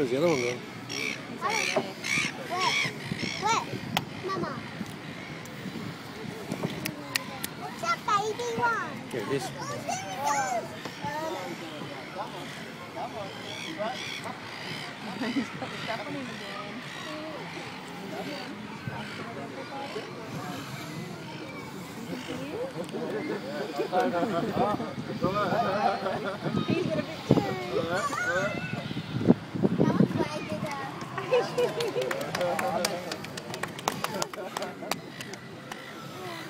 Where's the other one going? Here it is. He's.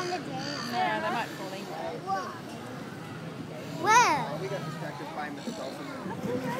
on the. Yeah, they might fall in. Well, we got distracted by Dolphin.